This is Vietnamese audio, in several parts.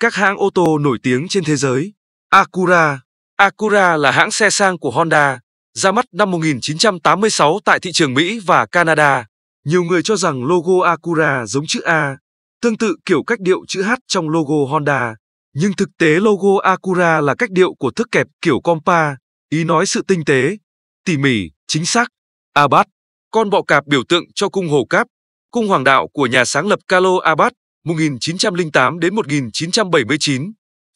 Các hãng ô tô nổi tiếng trên thế giới. Acura. Acura là hãng xe sang của Honda, ra mắt năm 1986 tại thị trường Mỹ và Canada. Nhiều người cho rằng logo Acura giống chữ A, tương tự kiểu cách điệu chữ H trong logo Honda. Nhưng thực tế logo Acura là cách điệu của thức kẹp kiểu compa, ý nói sự tinh tế, tỉ mỉ, chính xác. À Abad, con bọ cạp biểu tượng cho cung hồ cáp, cung hoàng đạo của nhà sáng lập Carlo à Abad 1908 đến 1979.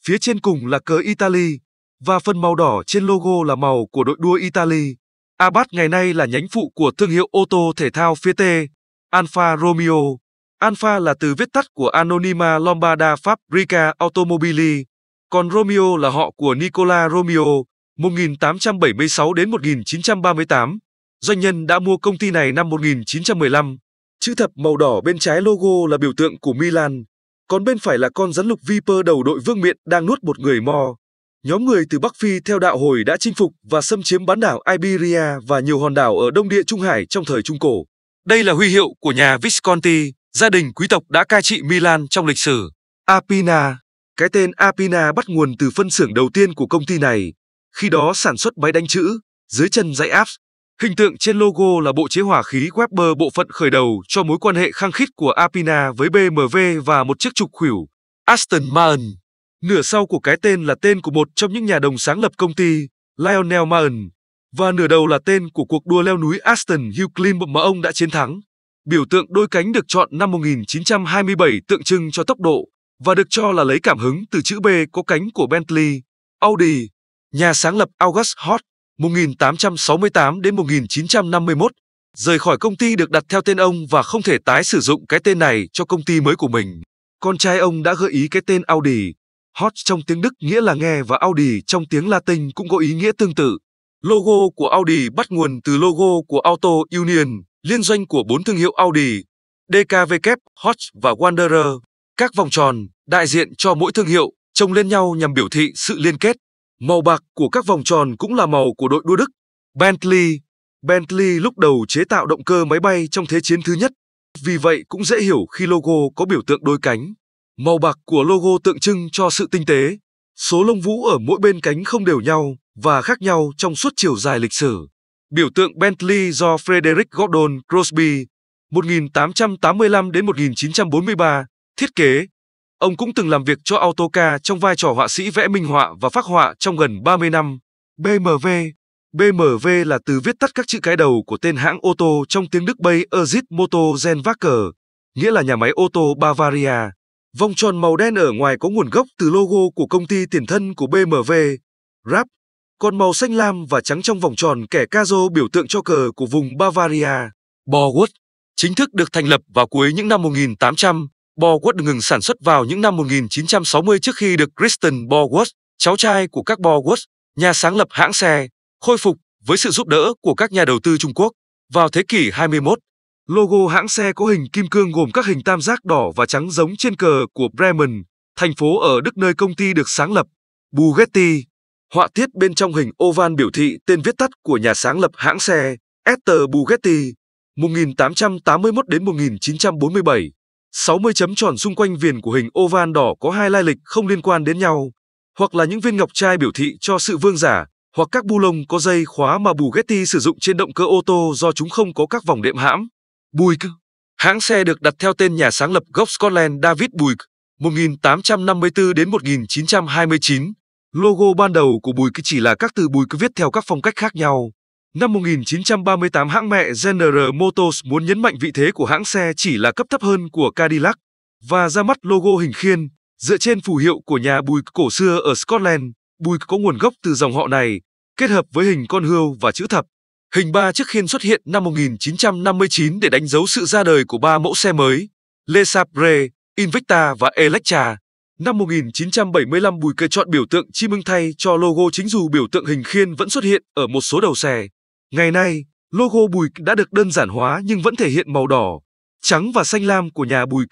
Phía trên cùng là cờ Italy và phần màu đỏ trên logo là màu của đội đua Italy. Abarth ngày nay là nhánh phụ của thương hiệu ô tô thể thao Fiat, Alfa Romeo. Alfa là từ viết tắt của Anonima Lombarda Fabrica Automobili, còn Romeo là họ của Nicola Romeo, 1876 đến 1938. Doanh nhân đã mua công ty này năm 1915. Chữ thập màu đỏ bên trái logo là biểu tượng của Milan, còn bên phải là con rắn lục Viper đầu đội vương miện đang nuốt một người mo. Nhóm người từ Bắc Phi theo đạo hồi đã chinh phục và xâm chiếm bán đảo Iberia và nhiều hòn đảo ở Đông Địa Trung Hải trong thời Trung Cổ. Đây là huy hiệu của nhà Visconti, gia đình quý tộc đã cai trị Milan trong lịch sử. Apina Cái tên Apina bắt nguồn từ phân xưởng đầu tiên của công ty này, khi đó sản xuất máy đánh chữ, dưới chân dãy áp. Hình tượng trên logo là bộ chế hỏa khí Weber bộ phận khởi đầu cho mối quan hệ khăng khít của Apina với BMW và một chiếc trục khuỷu Aston Martin. Nửa sau của cái tên là tên của một trong những nhà đồng sáng lập công ty, Lionel Martin, và nửa đầu là tên của cuộc đua leo núi Aston Hill mà ông đã chiến thắng. Biểu tượng đôi cánh được chọn năm 1927 tượng trưng cho tốc độ và được cho là lấy cảm hứng từ chữ B có cánh của Bentley, Audi. Nhà sáng lập August Hort 1868 đến 1951 rời khỏi công ty được đặt theo tên ông và không thể tái sử dụng cái tên này cho công ty mới của mình. Con trai ông đã gợi ý cái tên Audi. Hot trong tiếng Đức nghĩa là nghe và Audi trong tiếng Latin cũng có ý nghĩa tương tự. Logo của Audi bắt nguồn từ logo của Auto Union, liên doanh của bốn thương hiệu Audi, DKW, Hot và Wanderer. Các vòng tròn, đại diện cho mỗi thương hiệu, chồng lên nhau nhằm biểu thị sự liên kết. Màu bạc của các vòng tròn cũng là màu của đội đua Đức. Bentley Bentley lúc đầu chế tạo động cơ máy bay trong Thế chiến thứ nhất, vì vậy cũng dễ hiểu khi logo có biểu tượng đôi cánh. Màu bạc của logo tượng trưng cho sự tinh tế. Số lông vũ ở mỗi bên cánh không đều nhau và khác nhau trong suốt chiều dài lịch sử. Biểu tượng Bentley do Frederick Gordon Crosby 1885 đến 1943 thiết kế. Ông cũng từng làm việc cho Autoca trong vai trò họa sĩ vẽ minh họa và phác họa trong gần 30 năm. BMW BMW là từ viết tắt các chữ cái đầu của tên hãng ô tô trong tiếng Đức Bay Erzit Motorenwerke, nghĩa là nhà máy ô tô Bavaria. Vòng tròn màu đen ở ngoài có nguồn gốc từ logo của công ty tiền thân của BMW, Rap. Còn màu xanh lam và trắng trong vòng tròn kẻ Cazo biểu tượng cho cờ của vùng Bavaria. Borgward chính thức được thành lập vào cuối những năm 1800. Borgward ngừng sản xuất vào những năm 1960 trước khi được Kristen Borgward, cháu trai của các Borgward, nhà sáng lập hãng xe, khôi phục với sự giúp đỡ của các nhà đầu tư Trung Quốc. Vào thế kỷ 21, logo hãng xe có hình kim cương gồm các hình tam giác đỏ và trắng giống trên cờ của Bremen, thành phố ở Đức nơi công ty được sáng lập. Bugatti, họa tiết bên trong hình oval biểu thị tên viết tắt của nhà sáng lập hãng xe Esther Bugatti, 1881 đến 1947. 60 chấm tròn xung quanh viền của hình oval đỏ có hai lai lịch không liên quan đến nhau, hoặc là những viên ngọc trai biểu thị cho sự vương giả, hoặc các bu lông có dây khóa mà Bugatti sử dụng trên động cơ ô tô do chúng không có các vòng đệm hãm. Buick Hãng xe được đặt theo tên nhà sáng lập gốc Scotland David Buick, 1854 đến 1929. Logo ban đầu của Buick chỉ là các từ Buick viết theo các phong cách khác nhau. Năm 1938 hãng mẹ General Motors muốn nhấn mạnh vị thế của hãng xe chỉ là cấp thấp hơn của Cadillac và ra mắt logo hình khiên dựa trên phù hiệu của nhà Buick cổ xưa ở Scotland. Bùi có nguồn gốc từ dòng họ này, kết hợp với hình con hươu và chữ thập. Hình ba chiếc khiên xuất hiện năm 1959 để đánh dấu sự ra đời của ba mẫu xe mới, Le Sabre, Invicta và Electra. Năm 1975 Bùi cây chọn biểu tượng chim ưng thay cho logo chính dù biểu tượng hình khiên vẫn xuất hiện ở một số đầu xe. Ngày nay, logo Bùi đã được đơn giản hóa nhưng vẫn thể hiện màu đỏ, trắng và xanh lam của nhà Bùi.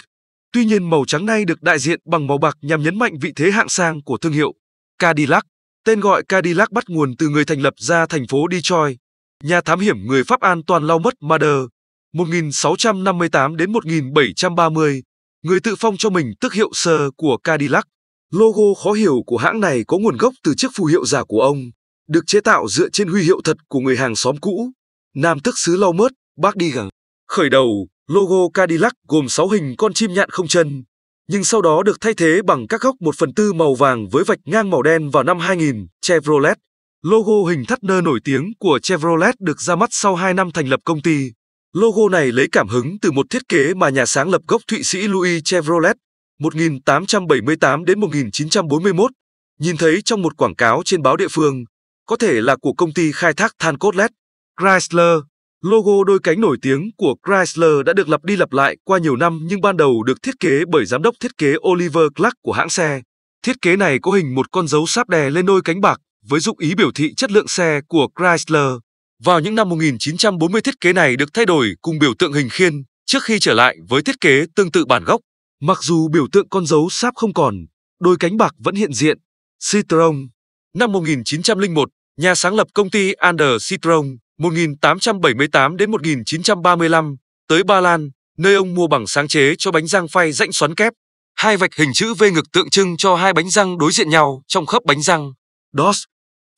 Tuy nhiên màu trắng nay được đại diện bằng màu bạc nhằm nhấn mạnh vị thế hạng sang của thương hiệu. Cadillac. Tên gọi Cadillac bắt nguồn từ người thành lập ra thành phố Detroit. Nhà thám hiểm người Pháp an toàn lau mất Mader, 1658 đến 1730, người tự phong cho mình tước hiệu sơ của Cadillac. Logo khó hiểu của hãng này có nguồn gốc từ chiếc phù hiệu giả của ông, được chế tạo dựa trên huy hiệu thật của người hàng xóm cũ, Nam tước xứ lau mớt, bác đi gẳng. Khởi đầu, logo Cadillac gồm 6 hình con chim nhạn không chân, nhưng sau đó được thay thế bằng các góc 1 phần tư màu vàng với vạch ngang màu đen vào năm 2000, Chevrolet. Logo hình thắt nơ nổi tiếng của Chevrolet được ra mắt sau 2 năm thành lập công ty. Logo này lấy cảm hứng từ một thiết kế mà nhà sáng lập gốc Thụy Sĩ Louis Chevrolet 1878 đến 1941 nhìn thấy trong một quảng cáo trên báo địa phương, có thể là của công ty khai thác than cốt led Chrysler. Logo đôi cánh nổi tiếng của Chrysler đã được lặp đi lặp lại qua nhiều năm nhưng ban đầu được thiết kế bởi giám đốc thiết kế Oliver Clark của hãng xe. Thiết kế này có hình một con dấu sáp đè lên đôi cánh bạc với dụng ý biểu thị chất lượng xe của Chrysler. Vào những năm 1940 thiết kế này được thay đổi cùng biểu tượng hình khiên trước khi trở lại với thiết kế tương tự bản gốc. Mặc dù biểu tượng con dấu sáp không còn, đôi cánh bạc vẫn hiện diện. Citroen Năm 1901, nhà sáng lập công ty Ander Citron 1878 đến 1935 tới Ba Lan, nơi ông mua bằng sáng chế cho bánh răng phay rãnh xoắn kép. Hai vạch hình chữ V ngực tượng trưng cho hai bánh răng đối diện nhau trong khớp bánh răng. DOS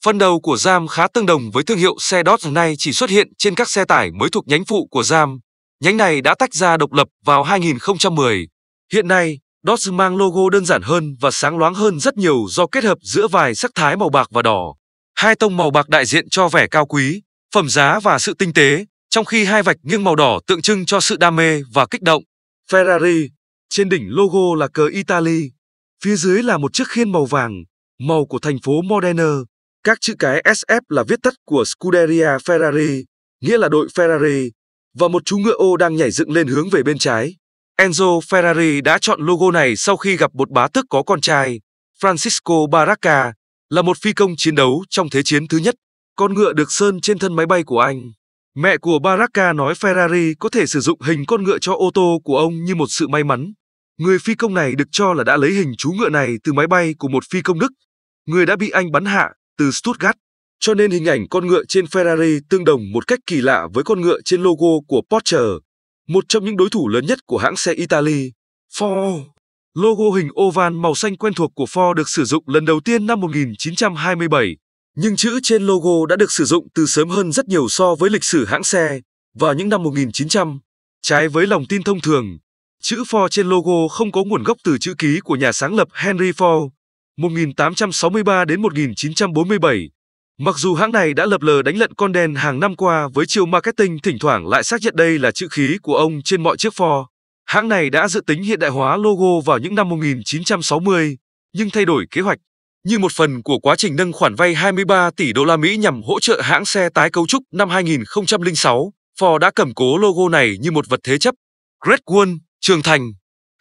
Phần đầu của Ram khá tương đồng với thương hiệu xe DOS nay chỉ xuất hiện trên các xe tải mới thuộc nhánh phụ của Ram. Nhánh này đã tách ra độc lập vào 2010. Hiện nay, DOS mang logo đơn giản hơn và sáng loáng hơn rất nhiều do kết hợp giữa vài sắc thái màu bạc và đỏ. Hai tông màu bạc đại diện cho vẻ cao quý, phẩm giá và sự tinh tế, trong khi hai vạch nghiêng màu đỏ tượng trưng cho sự đam mê và kích động. Ferrari, trên đỉnh logo là cờ Italy, phía dưới là một chiếc khiên màu vàng, màu của thành phố Modena. Các chữ cái SF là viết tắt của Scuderia Ferrari, nghĩa là đội Ferrari, và một chú ngựa ô đang nhảy dựng lên hướng về bên trái. Enzo Ferrari đã chọn logo này sau khi gặp một bá tước có con trai, Francisco Baracca, là một phi công chiến đấu trong Thế chiến thứ nhất. Con ngựa được sơn trên thân máy bay của anh. Mẹ của Baraka nói Ferrari có thể sử dụng hình con ngựa cho ô tô của ông như một sự may mắn. Người phi công này được cho là đã lấy hình chú ngựa này từ máy bay của một phi công Đức, người đã bị anh bắn hạ từ Stuttgart. Cho nên hình ảnh con ngựa trên Ferrari tương đồng một cách kỳ lạ với con ngựa trên logo của Porsche, một trong những đối thủ lớn nhất của hãng xe Italy. Ford Logo hình oval màu xanh quen thuộc của Ford được sử dụng lần đầu tiên năm 1927, nhưng chữ trên logo đã được sử dụng từ sớm hơn rất nhiều so với lịch sử hãng xe vào những năm 1900. Trái với lòng tin thông thường, chữ Ford trên logo không có nguồn gốc từ chữ ký của nhà sáng lập Henry Ford 1863 đến 1947. Mặc dù hãng này đã lập lờ đánh lận con đen hàng năm qua với chiêu marketing thỉnh thoảng lại xác nhận đây là chữ khí của ông trên mọi chiếc Ford. Hãng này đã dự tính hiện đại hóa logo vào những năm 1960, nhưng thay đổi kế hoạch. Như một phần của quá trình nâng khoản vay 23 tỷ đô la Mỹ nhằm hỗ trợ hãng xe tái cấu trúc năm 2006, Ford đã cầm cố logo này như một vật thế chấp. Great Wall, Trường Thành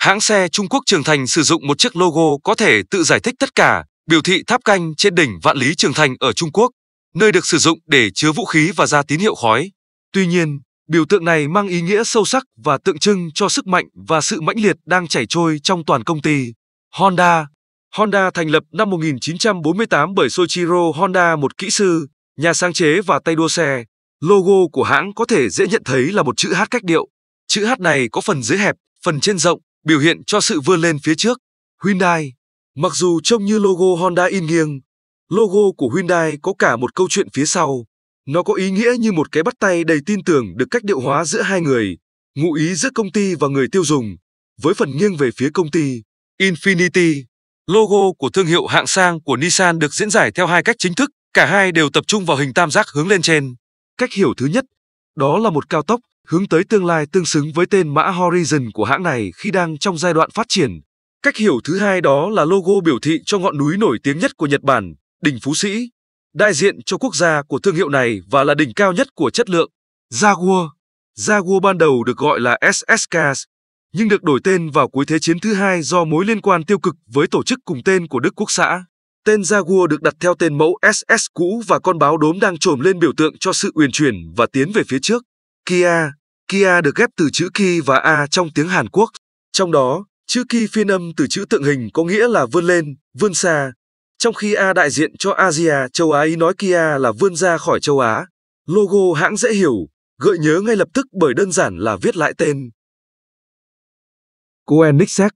Hãng xe Trung Quốc Trường Thành sử dụng một chiếc logo có thể tự giải thích tất cả, biểu thị tháp canh trên đỉnh Vạn Lý Trường Thành ở Trung Quốc, nơi được sử dụng để chứa vũ khí và ra tín hiệu khói. Tuy nhiên, Biểu tượng này mang ý nghĩa sâu sắc và tượng trưng cho sức mạnh và sự mãnh liệt đang chảy trôi trong toàn công ty. Honda Honda thành lập năm 1948 bởi Soichiro Honda, một kỹ sư, nhà sáng chế và tay đua xe. Logo của hãng có thể dễ nhận thấy là một chữ H cách điệu. Chữ H này có phần dưới hẹp, phần trên rộng, biểu hiện cho sự vươn lên phía trước. Hyundai Mặc dù trông như logo Honda in nghiêng, logo của Hyundai có cả một câu chuyện phía sau. Nó có ý nghĩa như một cái bắt tay đầy tin tưởng được cách điệu hóa giữa hai người, ngụ ý giữa công ty và người tiêu dùng, với phần nghiêng về phía công ty. Infinity, logo của thương hiệu hạng sang của Nissan được diễn giải theo hai cách chính thức, cả hai đều tập trung vào hình tam giác hướng lên trên. Cách hiểu thứ nhất, đó là một cao tốc hướng tới tương lai tương xứng với tên mã Horizon của hãng này khi đang trong giai đoạn phát triển. Cách hiểu thứ hai đó là logo biểu thị cho ngọn núi nổi tiếng nhất của Nhật Bản, đỉnh Phú Sĩ đại diện cho quốc gia của thương hiệu này và là đỉnh cao nhất của chất lượng. Jaguar Jaguar ban đầu được gọi là SS Cars, nhưng được đổi tên vào cuối Thế chiến thứ hai do mối liên quan tiêu cực với tổ chức cùng tên của Đức Quốc xã. Tên Jaguar được đặt theo tên mẫu SS cũ và con báo đốm đang trồm lên biểu tượng cho sự uyển chuyển và tiến về phía trước. Kia Kia được ghép từ chữ Ki và A trong tiếng Hàn Quốc. Trong đó, chữ Ki phiên âm từ chữ tượng hình có nghĩa là vươn lên, vươn xa, trong khi A đại diện cho Asia, châu Á ý nói Kia là vươn ra khỏi châu Á. Logo hãng dễ hiểu, gợi nhớ ngay lập tức bởi đơn giản là viết lại tên. Koenigsegg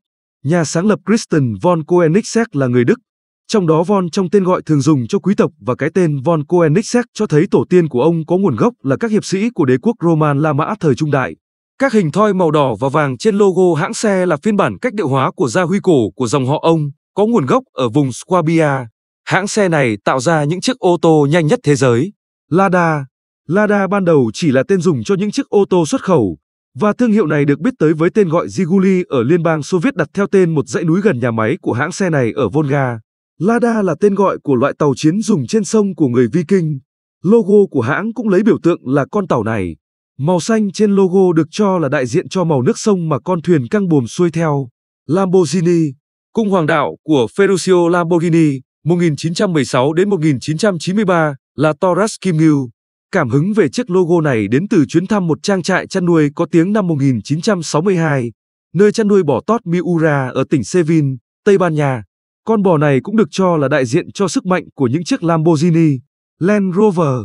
Nhà sáng lập Christian von Koenigsegg là người Đức, trong đó von trong tên gọi thường dùng cho quý tộc và cái tên von Koenigsegg cho thấy tổ tiên của ông có nguồn gốc là các hiệp sĩ của đế quốc Roman La Mã thời trung đại. Các hình thoi màu đỏ và vàng trên logo hãng xe là phiên bản cách điệu hóa của gia huy cổ của dòng họ ông, có nguồn gốc ở vùng Swabia. Hãng xe này tạo ra những chiếc ô tô nhanh nhất thế giới. Lada Lada ban đầu chỉ là tên dùng cho những chiếc ô tô xuất khẩu, và thương hiệu này được biết tới với tên gọi Ziguli ở Liên bang Xô Viết đặt theo tên một dãy núi gần nhà máy của hãng xe này ở Volga. Lada là tên gọi của loại tàu chiến dùng trên sông của người Viking. Logo của hãng cũng lấy biểu tượng là con tàu này. Màu xanh trên logo được cho là đại diện cho màu nước sông mà con thuyền căng buồm xuôi theo. Lamborghini, cung hoàng đạo của Ferruccio Lamborghini, 1916 đến 1993 là Taurus Kim Ngưu. Cảm hứng về chiếc logo này đến từ chuyến thăm một trang trại chăn nuôi có tiếng năm 1962, nơi chăn nuôi bò tót Miura ở tỉnh Seville, Tây Ban Nha. Con bò này cũng được cho là đại diện cho sức mạnh của những chiếc Lamborghini, Land Rover.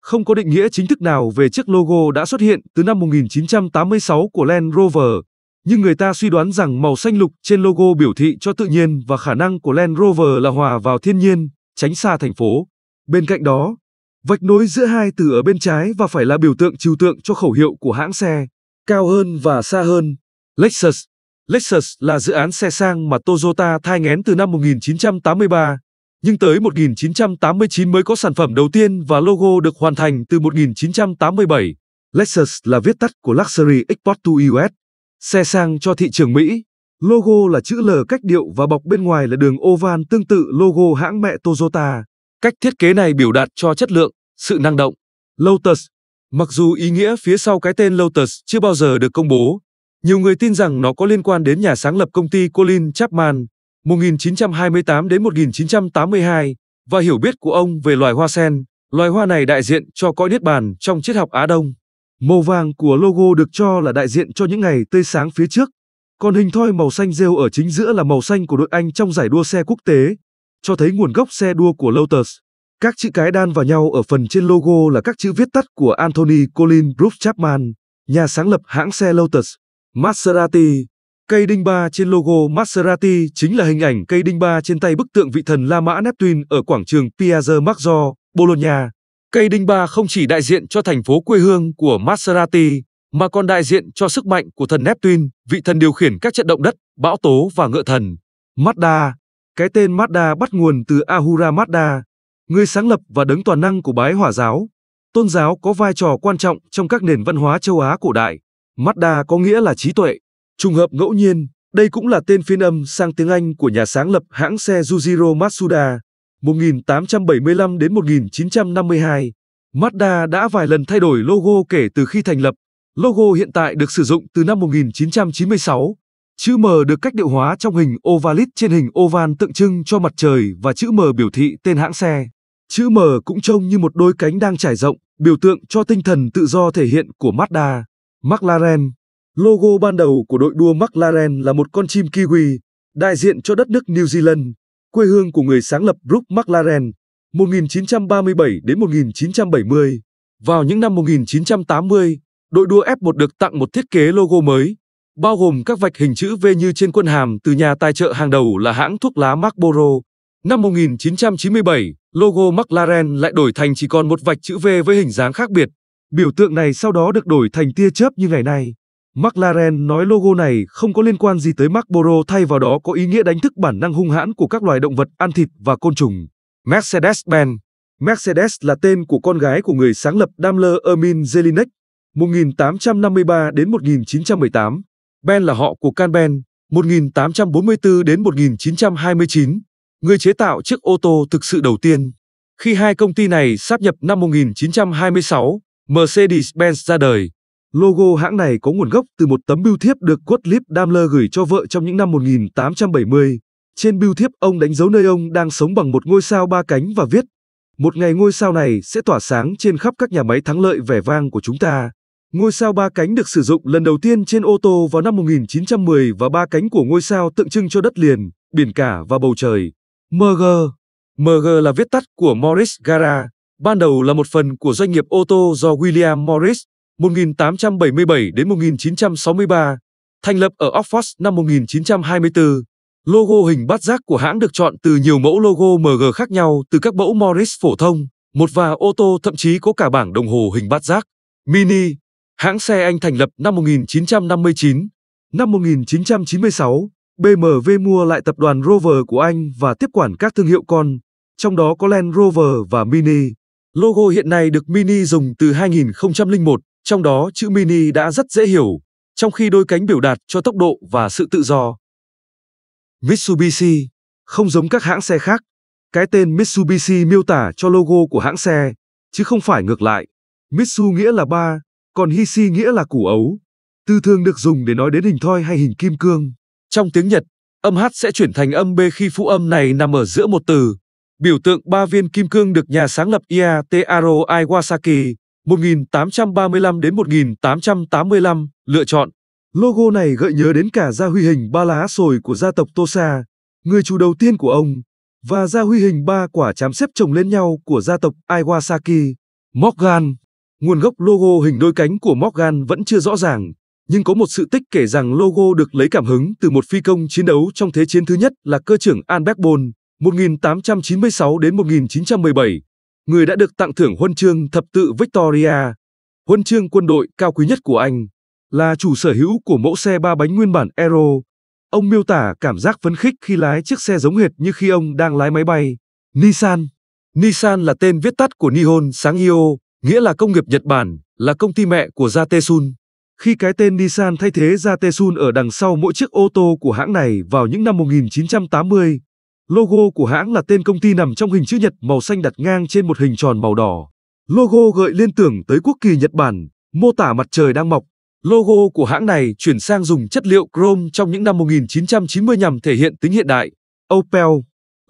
Không có định nghĩa chính thức nào về chiếc logo đã xuất hiện từ năm 1986 của Land Rover, nhưng người ta suy đoán rằng màu xanh lục trên logo biểu thị cho tự nhiên và khả năng của Land Rover là hòa vào thiên nhiên, tránh xa thành phố. Bên cạnh đó, vạch nối giữa hai từ ở bên trái và phải là biểu tượng trừu tượng cho khẩu hiệu của hãng xe, cao hơn và xa hơn. Lexus Lexus là dự án xe sang mà Toyota thai ngén từ năm 1983, nhưng tới 1989 mới có sản phẩm đầu tiên và logo được hoàn thành từ 1987. Lexus là viết tắt của Luxury Export to US, xe sang cho thị trường Mỹ. Logo là chữ L cách điệu và bọc bên ngoài là đường oval tương tự logo hãng mẹ Toyota. Cách thiết kế này biểu đạt cho chất lượng, sự năng động. Lotus Mặc dù ý nghĩa phía sau cái tên Lotus chưa bao giờ được công bố, nhiều người tin rằng nó có liên quan đến nhà sáng lập công ty Colin Chapman 1928 đến 1982 và hiểu biết của ông về loài hoa sen. Loài hoa này đại diện cho cõi niết bàn trong triết học Á Đông. Màu vàng của logo được cho là đại diện cho những ngày tươi sáng phía trước, còn hình thoi màu xanh rêu ở chính giữa là màu xanh của đội Anh trong giải đua xe quốc tế, cho thấy nguồn gốc xe đua của Lotus. Các chữ cái đan vào nhau ở phần trên logo là các chữ viết tắt của Anthony Colin Bruce Chapman, nhà sáng lập hãng xe Lotus. Maserati Cây đinh ba trên logo Maserati chính là hình ảnh cây đinh ba trên tay bức tượng vị thần La Mã Neptune ở quảng trường Piazza Maggiore, Bologna. Cây đinh ba không chỉ đại diện cho thành phố quê hương của Maserati, mà còn đại diện cho sức mạnh của thần Neptune, vị thần điều khiển các trận động đất, bão tố và ngựa thần. Mazda Cái tên Mazda bắt nguồn từ Ahura Mazda, người sáng lập và đấng toàn năng của bái hỏa giáo. Tôn giáo có vai trò quan trọng trong các nền văn hóa châu Á cổ đại. Mazda có nghĩa là trí tuệ. Trùng hợp ngẫu nhiên, đây cũng là tên phiên âm sang tiếng Anh của nhà sáng lập hãng xe Yujiro Matsuda, 1875 đến 1952. Mazda đã vài lần thay đổi logo kể từ khi thành lập. Logo hiện tại được sử dụng từ năm 1996. Chữ M được cách điệu hóa trong hình ovalit trên hình oval tượng trưng cho mặt trời và chữ M biểu thị tên hãng xe. Chữ M cũng trông như một đôi cánh đang trải rộng, biểu tượng cho tinh thần tự do thể hiện của Mazda. McLaren Logo ban đầu của đội đua McLaren là một con chim kiwi, đại diện cho đất nước New Zealand, quê hương của người sáng lập Brooke McLaren, 1937 đến 1970. Vào những năm 1980, đội đua F1 được tặng một thiết kế logo mới, bao gồm các vạch hình chữ V như trên quân hàm từ nhà tài trợ hàng đầu là hãng thuốc lá Marlboro. Năm 1997, logo McLaren lại đổi thành chỉ còn một vạch chữ V với hình dáng khác biệt. Biểu tượng này sau đó được đổi thành tia chớp như ngày nay. McLaren nói logo này không có liên quan gì tới Marlboro thay vào đó có ý nghĩa đánh thức bản năng hung hãn của các loài động vật ăn thịt và côn trùng. Mercedes-Benz Mercedes là tên của con gái của người sáng lập Daimler Ermin Jelinek, 1853 đến 1918. Ben là họ của Can Ben, 1844 đến 1929, người chế tạo chiếc ô tô thực sự đầu tiên. Khi hai công ty này sáp nhập năm 1926, Mercedes-Benz ra đời. Logo hãng này có nguồn gốc từ một tấm bưu thiếp được Gottlieb Daimler gửi cho vợ trong những năm 1870. Trên bưu thiếp ông đánh dấu nơi ông đang sống bằng một ngôi sao ba cánh và viết Một ngày ngôi sao này sẽ tỏa sáng trên khắp các nhà máy thắng lợi vẻ vang của chúng ta. Ngôi sao ba cánh được sử dụng lần đầu tiên trên ô tô vào năm 1910 và ba cánh của ngôi sao tượng trưng cho đất liền, biển cả và bầu trời. MG MG là viết tắt của Morris Gara, ban đầu là một phần của doanh nghiệp ô tô do William Morris 1877 đến 1963. thành lập ở Oxford năm 1924. Logo hình bát giác của hãng được chọn từ nhiều mẫu logo MG khác nhau từ các mẫu Morris phổ thông, một và ô tô thậm chí có cả bảng đồng hồ hình bát giác. Mini, hãng xe Anh thành lập năm 1959. Năm 1996, BMW mua lại tập đoàn Rover của Anh và tiếp quản các thương hiệu con, trong đó có Land Rover và Mini. Logo hiện nay được Mini dùng từ 2001, trong đó chữ Mini đã rất dễ hiểu, trong khi đôi cánh biểu đạt cho tốc độ và sự tự do. Mitsubishi, không giống các hãng xe khác, cái tên Mitsubishi miêu tả cho logo của hãng xe, chứ không phải ngược lại. Mitsu nghĩa là ba, còn Hishi nghĩa là củ ấu. Từ thường được dùng để nói đến hình thoi hay hình kim cương. Trong tiếng Nhật, âm H sẽ chuyển thành âm B khi phụ âm này nằm ở giữa một từ. Biểu tượng ba viên kim cương được nhà sáng lập Iataro Iwasaki 1835 đến 1885 lựa chọn. Logo này gợi nhớ đến cả gia huy hình ba lá sồi của gia tộc Tosa, người chủ đầu tiên của ông, và gia huy hình ba quả chám xếp chồng lên nhau của gia tộc Iwasaki. Morgan Nguồn gốc logo hình đôi cánh của Morgan vẫn chưa rõ ràng, nhưng có một sự tích kể rằng logo được lấy cảm hứng từ một phi công chiến đấu trong Thế chiến thứ nhất là cơ trưởng Albert Bone, 1896 đến 1917, người đã được tặng thưởng huân chương thập tự Victoria, huân chương quân đội cao quý nhất của Anh, là chủ sở hữu của mẫu xe ba bánh nguyên bản Aero. Ông miêu tả cảm giác phấn khích khi lái chiếc xe giống hệt như khi ông đang lái máy bay. Nissan Nissan là tên viết tắt của Nihon Sangyo, nghĩa là công nghiệp Nhật Bản, là công ty mẹ của Jatesun. Khi cái tên Nissan thay thế Jatesun ở đằng sau mỗi chiếc ô tô của hãng này vào những năm 1980, logo của hãng là tên công ty nằm trong hình chữ nhật màu xanh đặt ngang trên một hình tròn màu đỏ. Logo gợi liên tưởng tới quốc kỳ Nhật Bản, mô tả mặt trời đang mọc. Logo của hãng này chuyển sang dùng chất liệu chrome trong những năm 1990 nhằm thể hiện tính hiện đại. Opel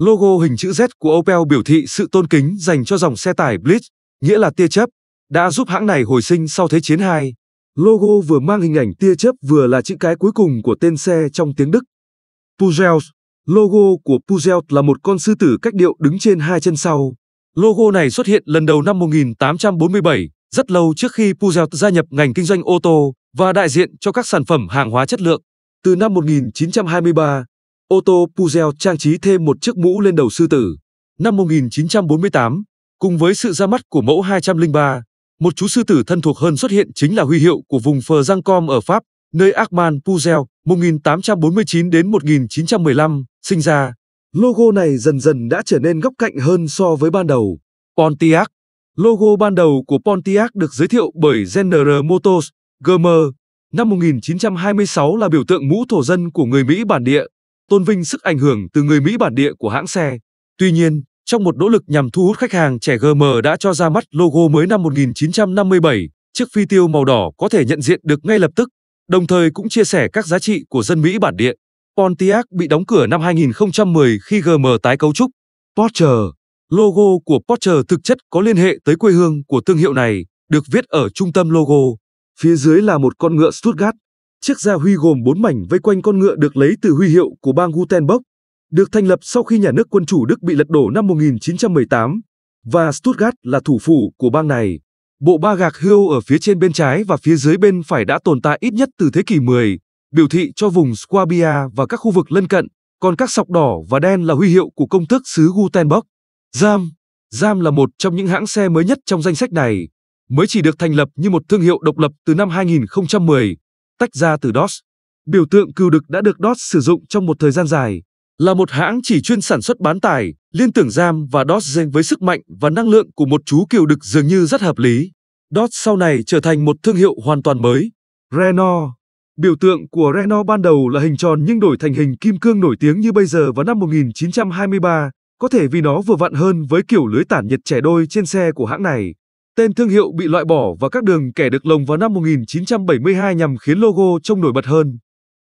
Logo hình chữ Z của Opel biểu thị sự tôn kính dành cho dòng xe tải Blitz, nghĩa là tia chớp, đã giúp hãng này hồi sinh sau Thế chiến II. Logo vừa mang hình ảnh tia chớp vừa là chữ cái cuối cùng của tên xe trong tiếng Đức. Peugeot Logo của Peugeot là một con sư tử cách điệu đứng trên hai chân sau. Logo này xuất hiện lần đầu năm 1847, rất lâu trước khi Peugeot gia nhập ngành kinh doanh ô tô và đại diện cho các sản phẩm hàng hóa chất lượng. Từ năm 1923, ô tô Peugeot trang trí thêm một chiếc mũ lên đầu sư tử. Năm 1948, cùng với sự ra mắt của mẫu 203, một chú sư tử thân thuộc hơn xuất hiện chính là huy hiệu của vùng Phờ Giang Com ở Pháp, nơi Armand Peugeot 1849 đến 1915 sinh ra. Logo này dần dần đã trở nên góc cạnh hơn so với ban đầu. Pontiac Logo ban đầu của Pontiac được giới thiệu bởi General Motors, GM, năm 1926 là biểu tượng mũ thổ dân của người Mỹ bản địa, tôn vinh sức ảnh hưởng từ người Mỹ bản địa của hãng xe. Tuy nhiên, trong một nỗ lực nhằm thu hút khách hàng trẻ GM đã cho ra mắt logo mới năm 1957, chiếc phi tiêu màu đỏ có thể nhận diện được ngay lập tức, đồng thời cũng chia sẻ các giá trị của dân Mỹ bản địa. Pontiac bị đóng cửa năm 2010 khi GM tái cấu trúc. Porsche Logo của Porsche thực chất có liên hệ tới quê hương của thương hiệu này, được viết ở trung tâm logo. Phía dưới là một con ngựa Stuttgart. Chiếc gia huy gồm 4 mảnh vây quanh con ngựa được lấy từ huy hiệu của bang Gutenberg, được thành lập sau khi nhà nước quân chủ Đức bị lật đổ năm 1918, và Stuttgart là thủ phủ của bang này. Bộ ba gạc hươu ở phía trên bên trái và phía dưới bên phải đã tồn tại ít nhất từ thế kỷ 10, biểu thị cho vùng Swabia và các khu vực lân cận, còn các sọc đỏ và đen là huy hiệu của công thức xứ Gutenberg. Jam Jam là một trong những hãng xe mới nhất trong danh sách này, mới chỉ được thành lập như một thương hiệu độc lập từ năm 2010, tách ra từ DOS. Biểu tượng cừu đực đã được DOS sử dụng trong một thời gian dài, là một hãng chỉ chuyên sản xuất bán tải, liên tưởng Jam và DOS với sức mạnh và năng lượng của một chú cừu đực dường như rất hợp lý. DOS sau này trở thành một thương hiệu hoàn toàn mới. Renault Biểu tượng của Renault ban đầu là hình tròn nhưng đổi thành hình kim cương nổi tiếng như bây giờ vào năm 1923, có thể vì nó vừa vặn hơn với kiểu lưới tản nhiệt trẻ đôi trên xe của hãng này. Tên thương hiệu bị loại bỏ và các đường kẻ được lồng vào năm 1972 nhằm khiến logo trông nổi bật hơn.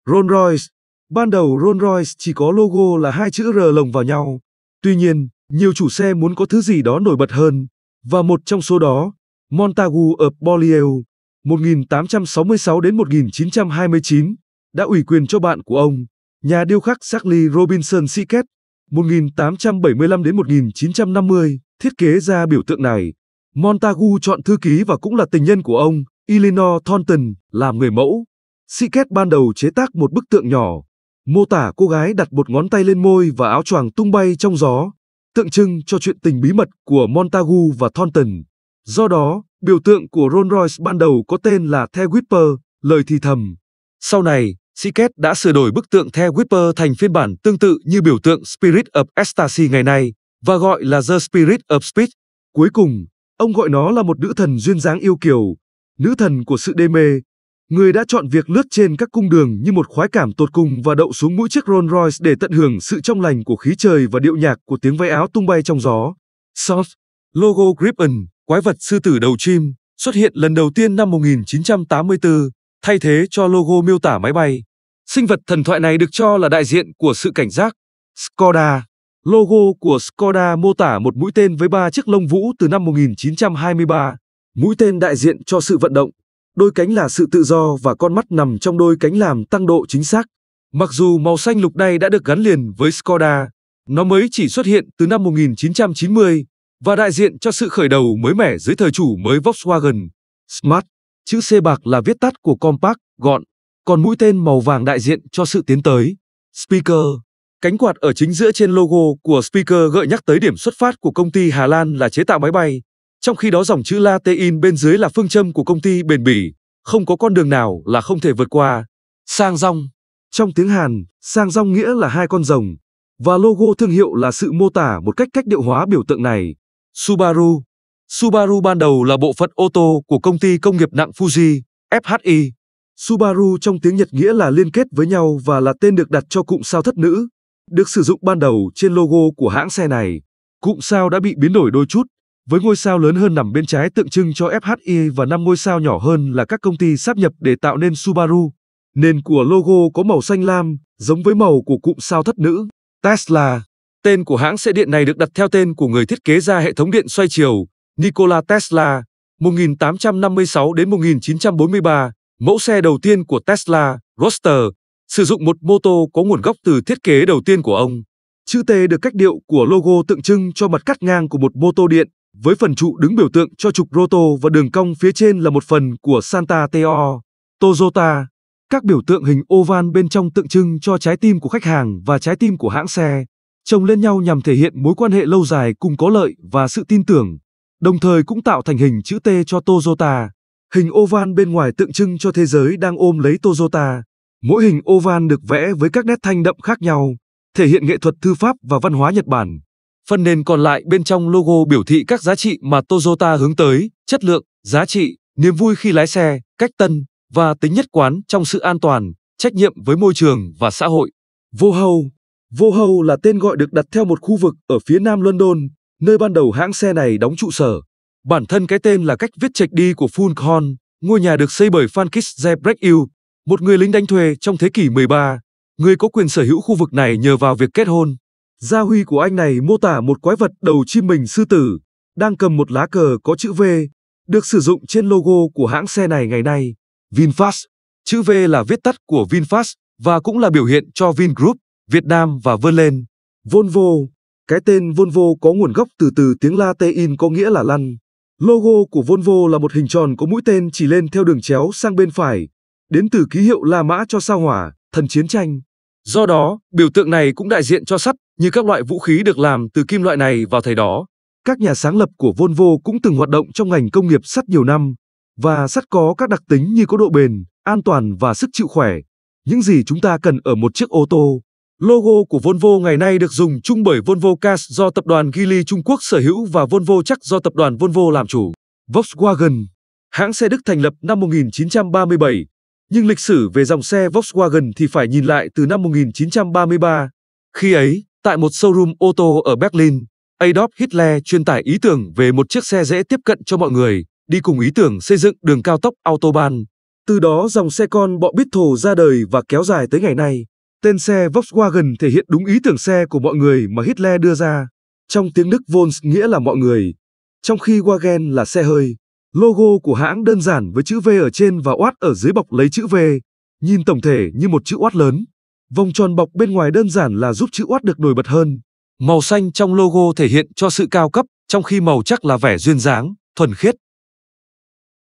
Rolls-Royce Ban đầu Rolls-Royce chỉ có logo là hai chữ R lồng vào nhau. Tuy nhiên, nhiều chủ xe muốn có thứ gì đó nổi bật hơn, và một trong số đó, Montagu of Beaulieu, 1866 đến 1929, đã ủy quyền cho bạn của ông, nhà điêu khắc Charlie Robinson Siket, 1875 đến 1950, thiết kế ra biểu tượng này. Montagu chọn thư ký và cũng là tình nhân của ông, Eleanor Thornton, làm người mẫu. Siket ban đầu chế tác một bức tượng nhỏ, mô tả cô gái đặt một ngón tay lên môi và áo choàng tung bay trong gió, tượng trưng cho chuyện tình bí mật của Montagu và Thornton. Do đó, biểu tượng của Rolls Royce ban đầu có tên là The Whisper, lời thì thầm. Sau này, Siket đã sửa đổi bức tượng The Whisper thành phiên bản tương tự như biểu tượng Spirit of Ecstasy ngày nay và gọi là The Spirit of Speech. Cuối cùng, ông gọi nó là một nữ thần duyên dáng yêu kiều, nữ thần của sự đê mê, người đã chọn việc lướt trên các cung đường như một khoái cảm tột cùng và đậu xuống mũi chiếc Rolls Royce để tận hưởng sự trong lành của khí trời và điệu nhạc của tiếng váy áo tung bay trong gió. Soft, logo Griffin, quái vật sư tử đầu chim, xuất hiện lần đầu tiên năm 1984, thay thế cho logo miêu tả máy bay. Sinh vật thần thoại này được cho là đại diện của sự cảnh giác. Skoda Logo của Skoda mô tả một mũi tên với ba chiếc lông vũ từ năm 1923. Mũi tên đại diện cho sự vận động, đôi cánh là sự tự do và con mắt nằm trong đôi cánh làm tăng độ chính xác. Mặc dù màu xanh lục này đã được gắn liền với Skoda, nó mới chỉ xuất hiện từ năm 1990 và đại diện cho sự khởi đầu mới mẻ dưới thời chủ mới Volkswagen. Smart, chữ C bạc là viết tắt của compact, gọn, còn mũi tên màu vàng đại diện cho sự tiến tới. Speaker, cánh quạt ở chính giữa trên logo của Speaker gợi nhắc tới điểm xuất phát của công ty Hà Lan là chế tạo máy bay, trong khi đó dòng chữ Latin bên dưới là phương châm của công ty bền bỉ, không có con đường nào là không thể vượt qua. Sang rong, trong tiếng Hàn, sang rong nghĩa là hai con rồng, và logo thương hiệu là sự mô tả một cách cách điệu hóa biểu tượng này. Subaru Subaru ban đầu là bộ phận ô tô của công ty công nghiệp nặng Fuji, FHI. Subaru trong tiếng Nhật nghĩa là liên kết với nhau và là tên được đặt cho cụm sao thất nữ, được sử dụng ban đầu trên logo của hãng xe này. Cụm sao đã bị biến đổi đôi chút, với ngôi sao lớn hơn nằm bên trái tượng trưng cho FHI và năm ngôi sao nhỏ hơn là các công ty sáp nhập để tạo nên Subaru. Nền của logo có màu xanh lam, giống với màu của cụm sao thất nữ. Tesla Tên của hãng xe điện này được đặt theo tên của người thiết kế ra hệ thống điện xoay chiều, Nikola Tesla, 1856 đến 1943, mẫu xe đầu tiên của Tesla, Roadster, sử dụng một mô tô có nguồn gốc từ thiết kế đầu tiên của ông. Chữ T được cách điệu của logo tượng trưng cho mặt cắt ngang của một mô tô điện, với phần trụ đứng biểu tượng cho trục roto và đường cong phía trên là một phần của Santa Teo, Toyota. Các biểu tượng hình oval bên trong tượng trưng cho trái tim của khách hàng và trái tim của hãng xe, chồng lên nhau nhằm thể hiện mối quan hệ lâu dài cùng có lợi và sự tin tưởng, đồng thời cũng tạo thành hình chữ T cho Toyota. Hình oval bên ngoài tượng trưng cho thế giới đang ôm lấy Toyota. Mỗi hình oval được vẽ với các nét thanh đậm khác nhau, thể hiện nghệ thuật thư pháp và văn hóa Nhật Bản. Phần nền còn lại bên trong logo biểu thị các giá trị mà Toyota hướng tới, chất lượng, giá trị, niềm vui khi lái xe, cách tân và tính nhất quán trong sự an toàn, trách nhiệm với môi trường và xã hội. Vô Hầu Vô Hầu là tên gọi được đặt theo một khu vực ở phía nam London, nơi ban đầu hãng xe này đóng trụ sở. Bản thân cái tên là cách viết trạch đi của Fulcon, ngôi nhà được xây bởi Frankis Zebrekiu, một người lính đánh thuê trong thế kỷ 13, người có quyền sở hữu khu vực này nhờ vào việc kết hôn. Gia huy của anh này mô tả một quái vật đầu chim mình sư tử, đang cầm một lá cờ có chữ V, được sử dụng trên logo của hãng xe này ngày nay, VinFast. Chữ V là viết tắt của VinFast và cũng là biểu hiện cho Vingroup, Việt Nam và vươn lên. Volvo, cái tên Volvo có nguồn gốc từ từ tiếng Latin có nghĩa là lăn. Logo của Volvo là một hình tròn có mũi tên chỉ lên theo đường chéo sang bên phải, đến từ ký hiệu La Mã cho sao hỏa, thần chiến tranh. Do đó, biểu tượng này cũng đại diện cho sắt, như các loại vũ khí được làm từ kim loại này vào thời đó. Các nhà sáng lập của Volvo cũng từng hoạt động trong ngành công nghiệp sắt nhiều năm, và sắt có các đặc tính như có độ bền, an toàn và sức chịu khỏe. Những gì chúng ta cần ở một chiếc ô tô. Logo của Volvo ngày nay được dùng chung bởi Volvo Cars do tập đoàn Geely Trung Quốc sở hữu và Volvo chắc do tập đoàn Volvo làm chủ. Volkswagen Hãng xe Đức thành lập năm 1937, nhưng lịch sử về dòng xe Volkswagen thì phải nhìn lại từ năm 1933. Khi ấy, tại một showroom ô tô ở Berlin, Adolf Hitler truyền tải ý tưởng về một chiếc xe dễ tiếp cận cho mọi người, đi cùng ý tưởng xây dựng đường cao tốc Autobahn. Từ đó dòng xe con bọ Beetle ra đời và kéo dài tới ngày nay. Tên xe Volkswagen thể hiện đúng ý tưởng xe của mọi người mà Hitler đưa ra. Trong tiếng Đức Volks nghĩa là mọi người, trong khi Wagen là xe hơi. Logo của hãng đơn giản với chữ V ở trên và oát ở dưới bọc lấy chữ V, nhìn tổng thể như một chữ oát lớn. Vòng tròn bọc bên ngoài đơn giản là giúp chữ oát được nổi bật hơn. Màu xanh trong logo thể hiện cho sự cao cấp, trong khi màu chắc là vẻ duyên dáng, thuần khiết.